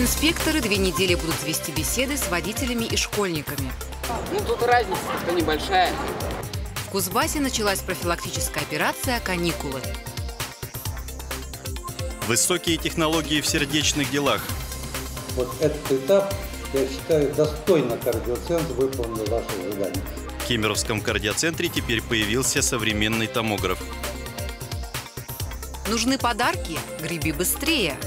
Инспекторы две недели будут вести беседы с водителями и школьниками. Ну, тут разница-то небольшая. В Кузбассе началась профилактическая операция «Каникулы». Высокие технологии в сердечных делах. Вот этот этап, я считаю, достойно кардиоцентр выполнил ваше задание. В Кемеровском кардиоцентре теперь появился современный томограф. Нужны подарки? Греби быстрее.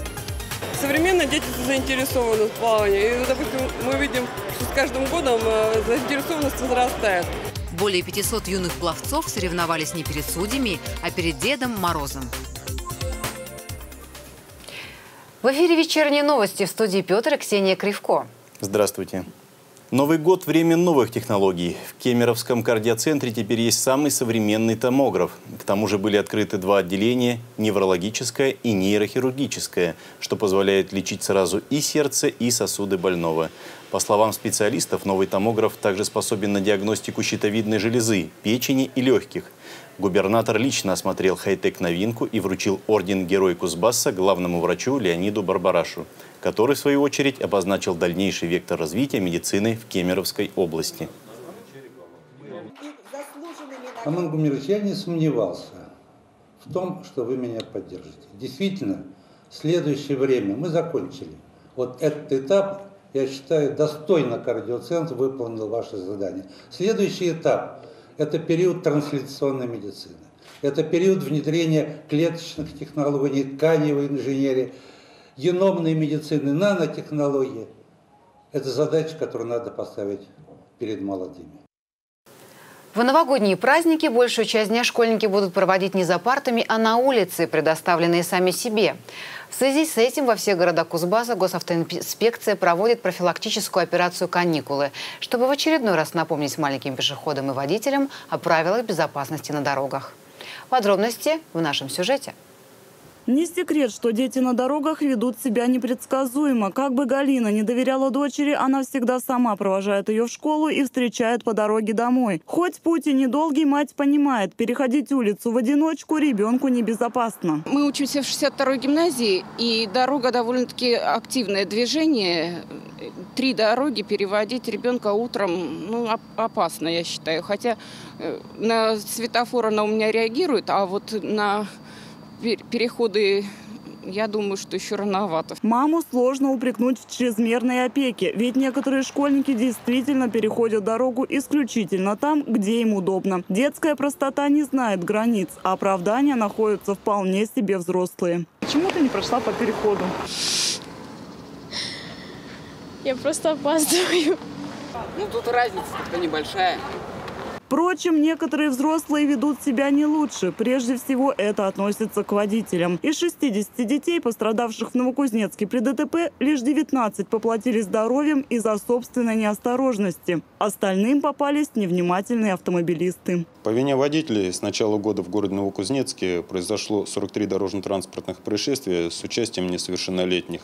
Современные дети заинтересованы в плавании. И, допустим, мы видим, что с каждым годом э, заинтересованность возрастает. Более 500 юных пловцов соревновались не перед судьями, а перед Дедом Морозом. В эфире «Вечерние новости» в студии Петр и Ксения Кривко. Здравствуйте. Новый год – время новых технологий. В Кемеровском кардиоцентре теперь есть самый современный томограф. К тому же были открыты два отделения – неврологическое и нейрохирургическое, что позволяет лечить сразу и сердце, и сосуды больного. По словам специалистов, новый томограф также способен на диагностику щитовидной железы, печени и легких. Губернатор лично осмотрел хай-тек новинку и вручил орден Герой Кузбасса главному врачу Леониду Барбарашу который, в свою очередь, обозначил дальнейший вектор развития медицины в Кемеровской области. Аман Гумирович, я не сомневался в том, что вы меня поддержите. Действительно, следующее время мы закончили. Вот этот этап, я считаю, достойно кардиоцентр выполнил ваше задание. Следующий этап – это период трансляционной медицины. Это период внедрения клеточных технологий, тканевой инженерии – геномной медицины, нанотехнологии. Это задача, которую надо поставить перед молодыми. В новогодние праздники большую часть дня школьники будут проводить не за партами, а на улице, предоставленные сами себе. В связи с этим во всех городах Кузбасса госавтоинспекция проводит профилактическую операцию «Каникулы», чтобы в очередной раз напомнить маленьким пешеходам и водителям о правилах безопасности на дорогах. Подробности в нашем сюжете. Не секрет, что дети на дорогах ведут себя непредсказуемо. Как бы Галина не доверяла дочери, она всегда сама провожает ее в школу и встречает по дороге домой. Хоть путь и недолгий, мать понимает, переходить улицу в одиночку ребенку небезопасно. Мы учимся в 62-й гимназии, и дорога довольно-таки активное движение. Три дороги переводить ребенка утром ну, опасно, я считаю. Хотя э, на светофор она у меня реагирует, а вот на переходы я думаю, что еще рановато. Маму сложно упрекнуть в чрезмерной опеке, ведь некоторые школьники действительно переходят дорогу исключительно там, где им удобно. Детская простота не знает границ, а оправдания находятся вполне себе взрослые. Почему ты не прошла по переходу? Я просто опаздываю. Ну, тут разница-то небольшая. Впрочем, некоторые взрослые ведут себя не лучше. Прежде всего, это относится к водителям. Из 60 детей, пострадавших в Новокузнецке при ДТП, лишь 19 поплатились здоровьем из-за собственной неосторожности. Остальным попались невнимательные автомобилисты. По вине водителей с начала года в городе Новокузнецке произошло 43 дорожно-транспортных происшествия с участием несовершеннолетних.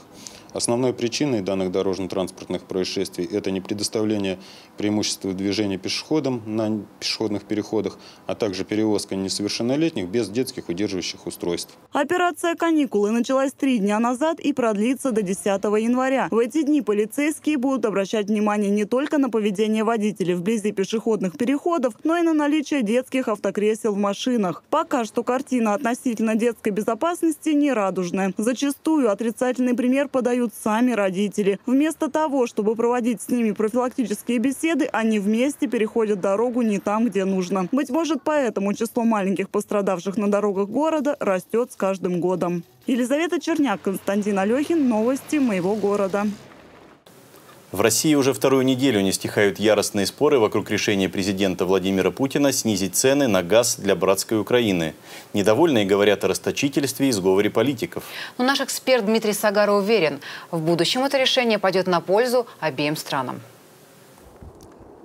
Основной причиной данных дорожно-транспортных происшествий – это не предоставление преимущества движения пешеходам на пешеходных переходах, а также перевозка несовершеннолетних без детских удерживающих устройств. Операция «Каникулы» началась три дня назад и продлится до 10 января. В эти дни полицейские будут обращать внимание не только на поведение водителей вблизи пешеходных переходов, но и на наличие детских автокресел в машинах. Пока что картина относительно детской безопасности нерадужная. Зачастую отрицательный пример подают дают сами родители. Вместо того, чтобы проводить с ними профилактические беседы, они вместе переходят дорогу не там, где нужно. Быть может, поэтому число маленьких пострадавших на дорогах города растет с каждым годом. Елизавета Черняк, Константин Алехин. Новости моего города. В России уже вторую неделю не стихают яростные споры вокруг решения президента Владимира Путина снизить цены на газ для братской Украины. Недовольные говорят о расточительстве и сговоре политиков. Но наш эксперт Дмитрий Сагара уверен, в будущем это решение пойдет на пользу обеим странам.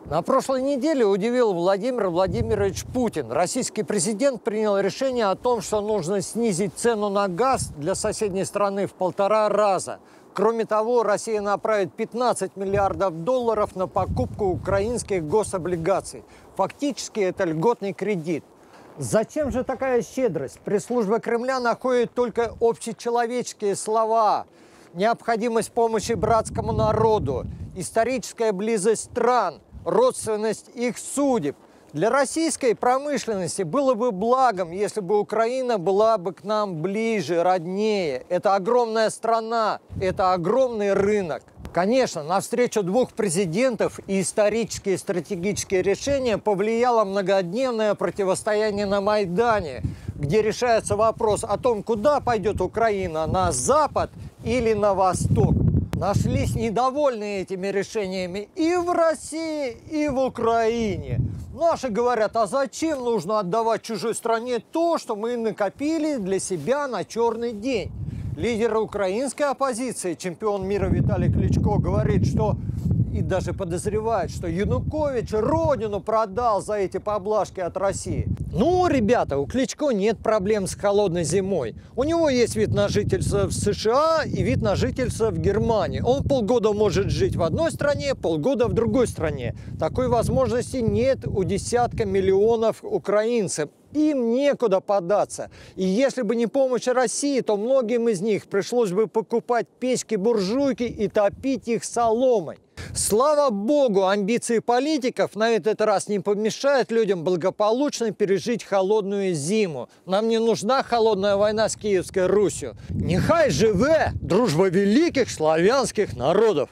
На прошлой неделе удивил Владимир Владимирович Путин. Российский президент принял решение о том, что нужно снизить цену на газ для соседней страны в полтора раза – Кроме того, Россия направит 15 миллиардов долларов на покупку украинских гособлигаций. Фактически это льготный кредит. Зачем же такая щедрость? Пресс-служба Кремля находит только общечеловеческие слова. необходимость помощи братскому народу, историческая близость стран, родственность их судеб. Для российской промышленности было бы благом, если бы Украина была бы к нам ближе, роднее. Это огромная страна, это огромный рынок. Конечно, на встречу двух президентов и исторические стратегические решения повлияло многодневное противостояние на Майдане, где решается вопрос о том, куда пойдет Украина, на запад или на восток. Нашлись недовольные этими решениями и в России, и в Украине. Наши говорят, а зачем нужно отдавать чужой стране то, что мы накопили для себя на черный день? Лидер украинской оппозиции, чемпион мира Виталий Кличко, говорит, что и даже подозревает, что Янукович родину продал за эти поблажки от России. Ну, ребята, у Кличко нет проблем с холодной зимой. У него есть вид на жительство в США и вид на жительство в Германии. Он полгода может жить в одной стране, полгода в другой стране. Такой возможности нет у десятка миллионов украинцев им некуда податься. И если бы не помощь России, то многим из них пришлось бы покупать печки-буржуйки и топить их соломой. Слава богу, амбиции политиков на этот раз не помешают людям благополучно пережить холодную зиму. Нам не нужна холодная война с Киевской Русью. Нехай живе дружба великих славянских народов!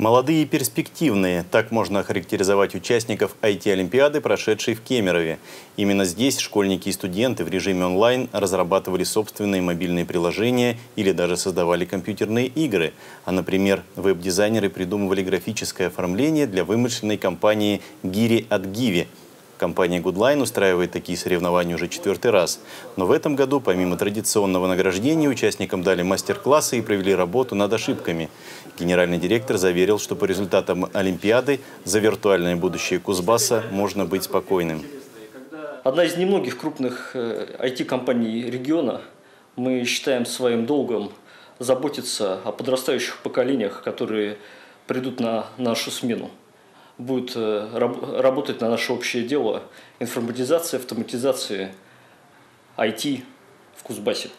Молодые и перспективные – так можно охарактеризовать участников IT-олимпиады, прошедшей в Кемерове. Именно здесь школьники и студенты в режиме онлайн разрабатывали собственные мобильные приложения или даже создавали компьютерные игры. А, например, веб-дизайнеры придумывали графическое оформление для вымышленной компании «Гири от Гиви», Компания Goodline устраивает такие соревнования уже четвертый раз. Но в этом году, помимо традиционного награждения, участникам дали мастер-классы и провели работу над ошибками. Генеральный директор заверил, что по результатам Олимпиады за виртуальное будущее Кузбасса можно быть спокойным. Одна из немногих крупных IT-компаний э, региона. Мы считаем своим долгом заботиться о подрастающих поколениях, которые придут на нашу смену будет э, работать на наше общее дело информатизация, автоматизация IT в Кузбассе.